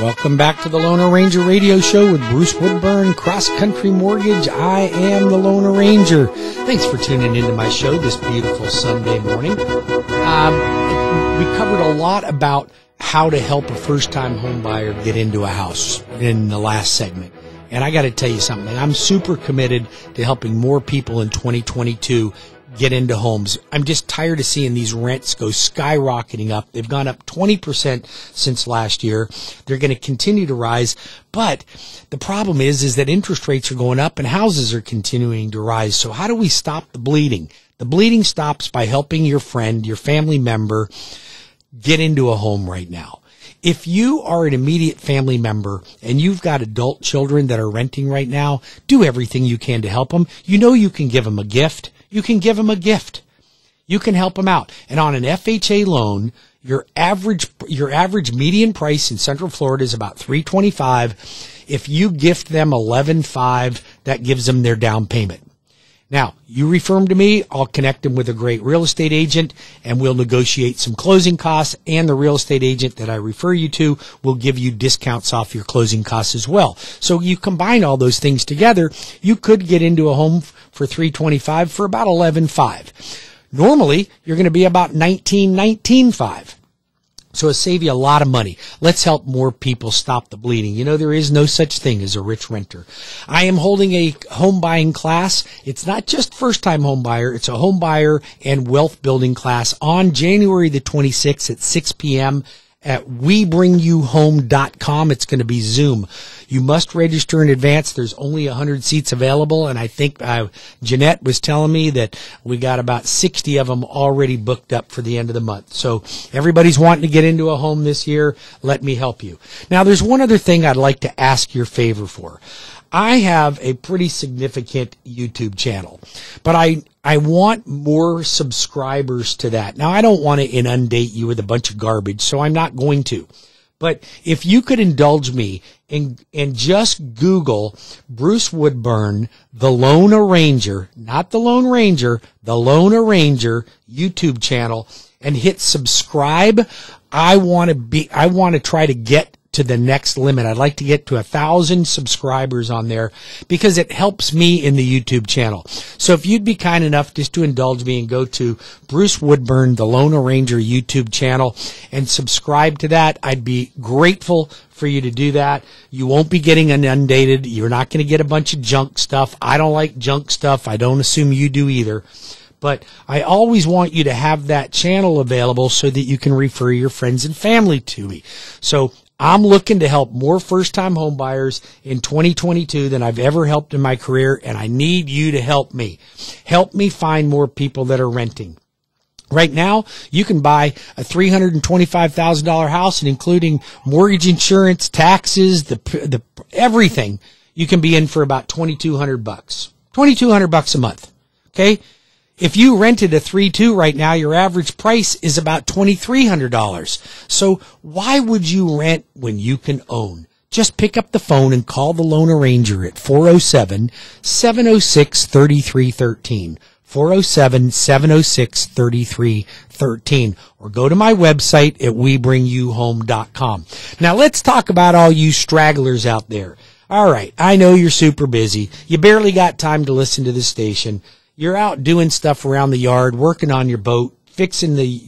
Welcome back to the Loan Arranger Radio Show with Bruce Woodburn, CrossCountry Mortgage. I am the Loan Arranger. Thanks for tuning into my show this beautiful Sunday morning. Um, we covered a lot about how to help a first-time home buyer get into a house in the last segment. And I got to tell you something. I'm super committed to helping more people in 2022 get into homes. I'm just tired of seeing these rents go skyrocketing up. They've gone up 20% since last year. They're going to continue to rise. But the problem is, is that interest rates are going up and houses are continuing to rise. So how do we stop the bleeding? The bleeding stops by helping your friend, your family member get into a home right now. If you are an immediate family member and you've got adult children that are renting right now, do everything you can to help them. You know you can give them a gift you can give them a gift. You can help them out. And on an FHA loan, your average your average median price in Central Florida is about 325. If you gift them 11.5, that gives them their down payment. Now, you refer them to me, I'll connect them with a great real estate agent and we'll negotiate some closing costs and the real estate agent that I refer you to will give you discounts off your closing costs as well. So you combine all those things together, you could get into a home for 325 for about 11.5. Normally, you're going to be about 19.19.5. So it save you a lot of money. Let's help more people stop the bleeding. You know, there is no such thing as a rich renter. I am holding a home buying class. It's not just first time home buyer. It's a home buyer and wealth building class on January the 26th at 6 p.m at webringyouhome.com. It's going to be Zoom. You must register in advance. There's only 100 seats available. And I think uh, Jeanette was telling me that we got about 60 of them already booked up for the end of the month. So everybody's wanting to get into a home this year. Let me help you. Now, there's one other thing I'd like to ask your favor for. I have a pretty significant YouTube channel, but I, I want more subscribers to that. Now, I don't want to inundate you with a bunch of garbage, so I'm not going to. But if you could indulge me and, and just Google Bruce Woodburn, the Loan Arranger, not the Lone Ranger, the Loan Arranger YouTube channel and hit subscribe. I want to be, I want to try to get to the next limit. I'd like to get to a thousand subscribers on there because it helps me in the YouTube channel. So if you'd be kind enough just to indulge me and go to Bruce Woodburn, the Loan Arranger YouTube channel and subscribe to that, I'd be grateful for you to do that. You won't be getting inundated. You're not going to get a bunch of junk stuff. I don't like junk stuff. I don't assume you do either but I always want you to have that channel available so that you can refer your friends and family to me. So I'm looking to help more first time home buyers in 2022 than I've ever helped in my career, and I need you to help me. Help me find more people that are renting. Right now, you can buy a $325,000 house and including mortgage insurance, taxes, the, the, everything, you can be in for about 2200 bucks. 2200 bucks a month. Okay? If you rented a 3-2 right now, your average price is about $2,300. So why would you rent when you can own? Just pick up the phone and call the Loan Arranger at 407-706-3313. 407-706-3313 or go to my website at webringyouhome.com. Now let's talk about all you stragglers out there. All right, I know you're super busy. You barely got time to listen to the station you're out doing stuff around the yard, working on your boat, fixing the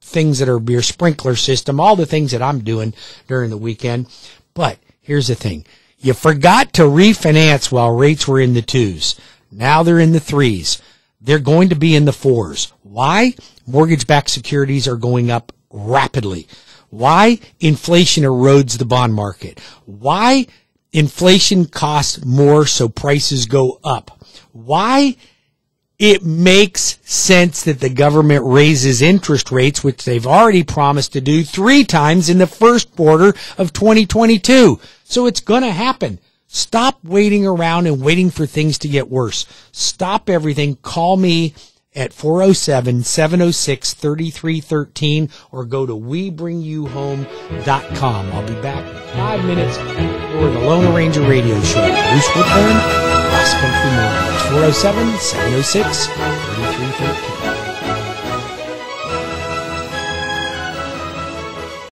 things that are your sprinkler system, all the things that I'm doing during the weekend. But here's the thing. You forgot to refinance while rates were in the twos. Now they're in the threes. They're going to be in the fours. Why? Mortgage backed securities are going up rapidly. Why? Inflation erodes the bond market. Why? Inflation costs more so prices go up. Why? It makes sense that the government raises interest rates, which they've already promised to do three times in the first quarter of 2022. So it's going to happen. Stop waiting around and waiting for things to get worse. Stop everything. Call me at 407-706-3313 or go to webringyouhome.com. I'll be back in five minutes for the Loan Arranger Radio Show. Bruce Woodburn, CrossCountry Mortgage. 407 706 3313.